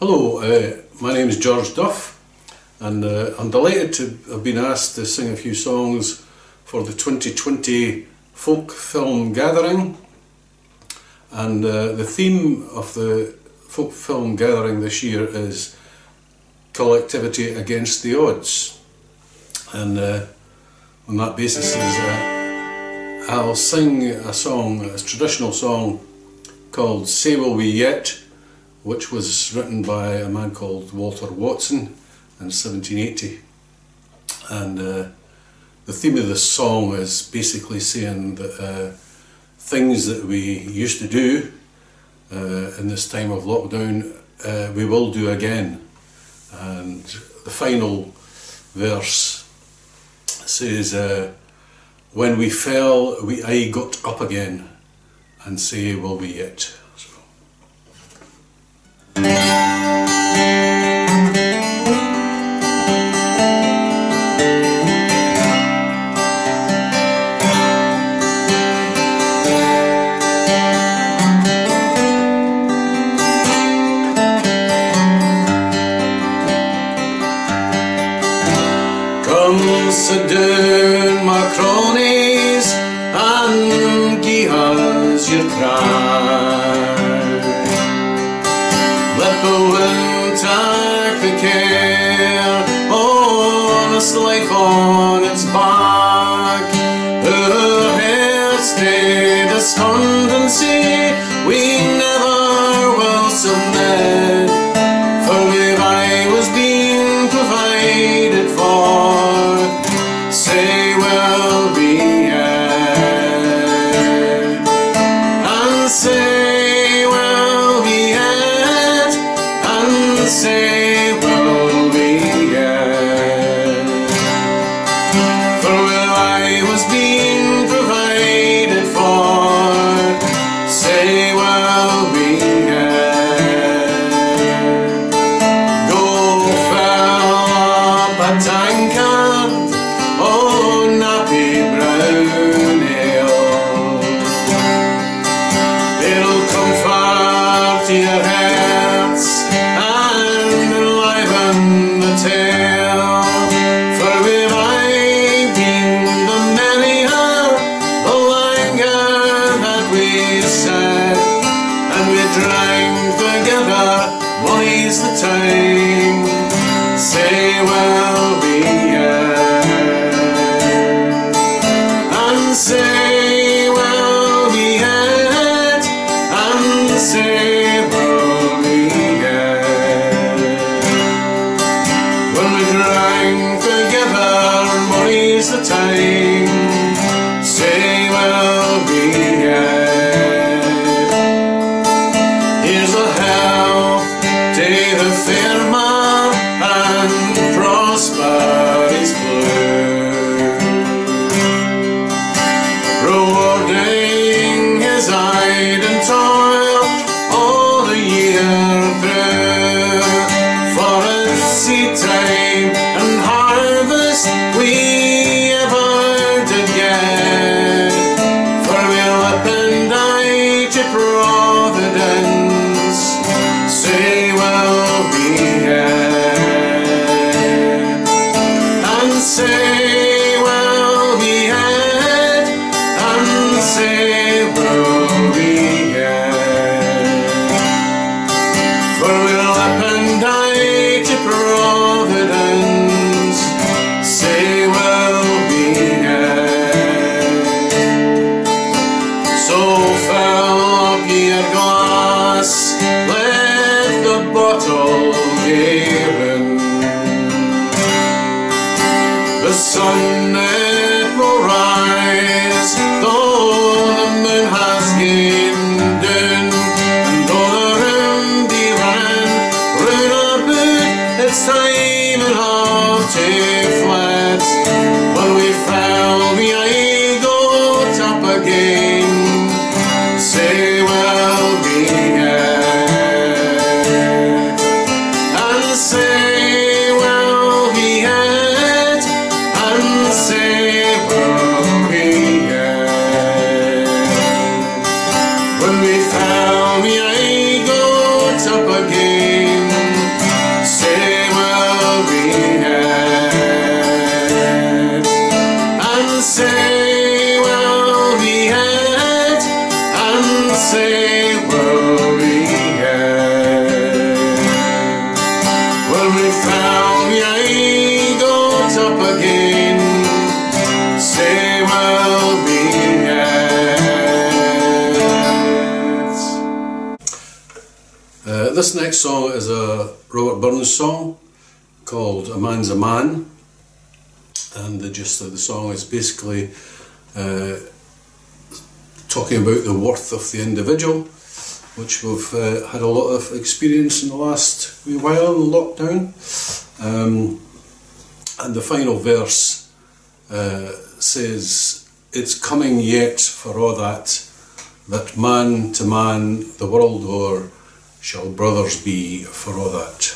Hello, uh, my name is George Duff and uh, I'm delighted to have been asked to sing a few songs for the 2020 Folk Film Gathering. And uh, the theme of the Folk Film Gathering this year is collectivity against the odds. And uh, on that basis is, uh, I'll sing a song, a traditional song called Say Will We Yet which was written by a man called Walter Watson in 1780 and uh, the theme of the song is basically saying that uh, things that we used to do uh, in this time of lockdown uh, we will do again. And the final verse says uh, when we fell we aye got up again and say will we yet Down my cronies and gie us your cry Let the wind take the care on this life on its back. Our heads to despondency we For the merrier The we sat And we drank together the time. Say well we and say well we had. And say the bottle give. The sun this next song is a Robert Burns song called A Man's a Man. And the gist of the song is basically uh, talking about the worth of the individual which we've uh, had a lot of experience in the last wee while in lockdown. Um, and the final verse uh, says it's coming yet for all that that man to man the world o'er shall brothers be for all that.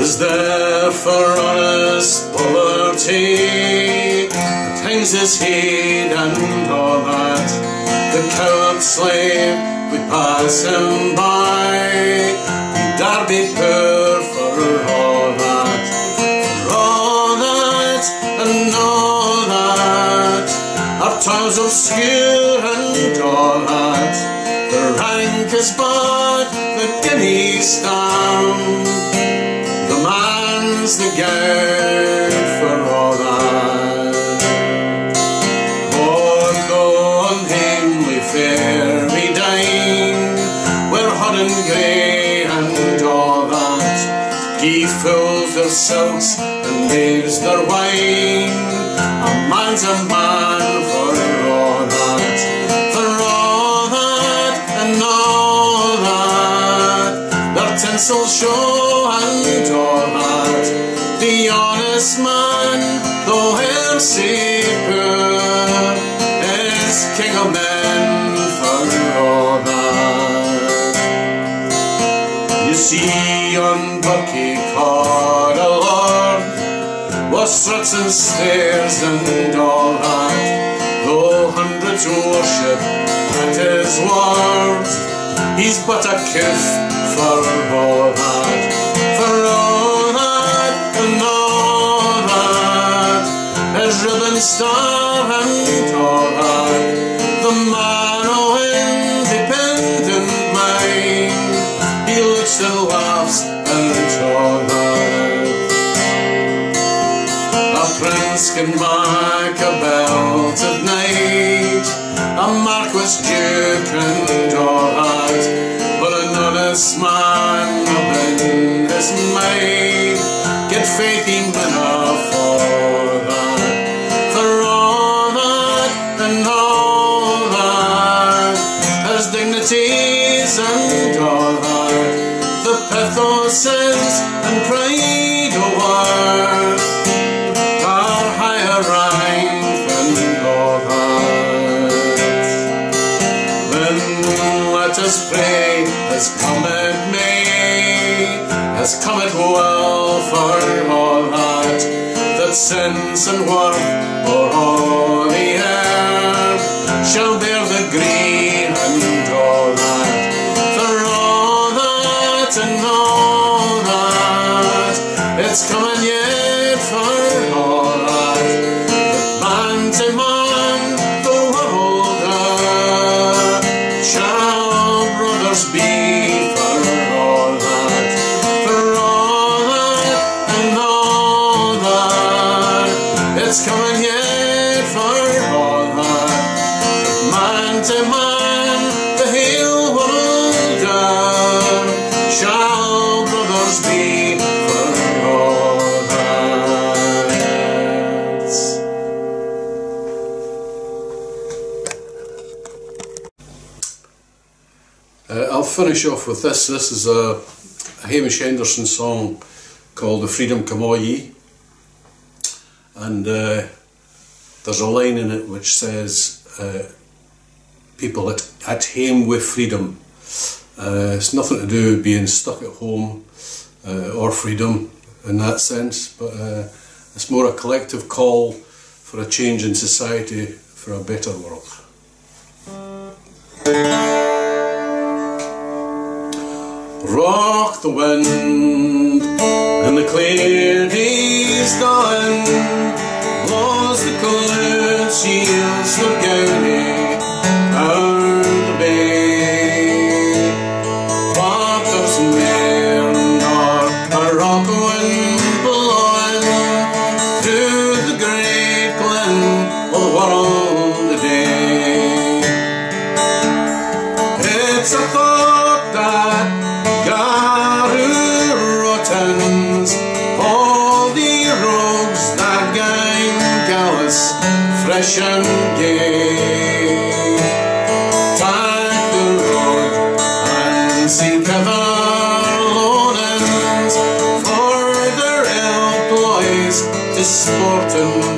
Is there for honest poverty hangs his head and all that? The coward slave would pass him by. Dare be poor for all that, for all that and all that. Our toils obscure and all that. The rank is but the guinea stamp the man's the gown silks and leaves their wine. A man's a man for all that, for all that and all that. Their tinsel show struts and stairs and all that. Though hundreds worship at his word, he's but a kith for all that, for all that and all that. His ribbon star and all that. The man o' independent mind, he looks and laughs and all that. A prince can mark a belt at night, a marquis duke and all that, but an honest man within his mind, get faith in for that, for all that and all sense and worth for all Uh, I'll finish off with this. This is a, a Hamish Henderson song called The Freedom Come All Ye. And uh, there's a line in it which says, uh, People at, at home with freedom. Uh, it's nothing to do with being stuck at home uh, or freedom in that sense, but uh, it's more a collective call for a change in society for a better world. Rock the wind and the clear day's done blows the shields for Gownie loanings for their employees to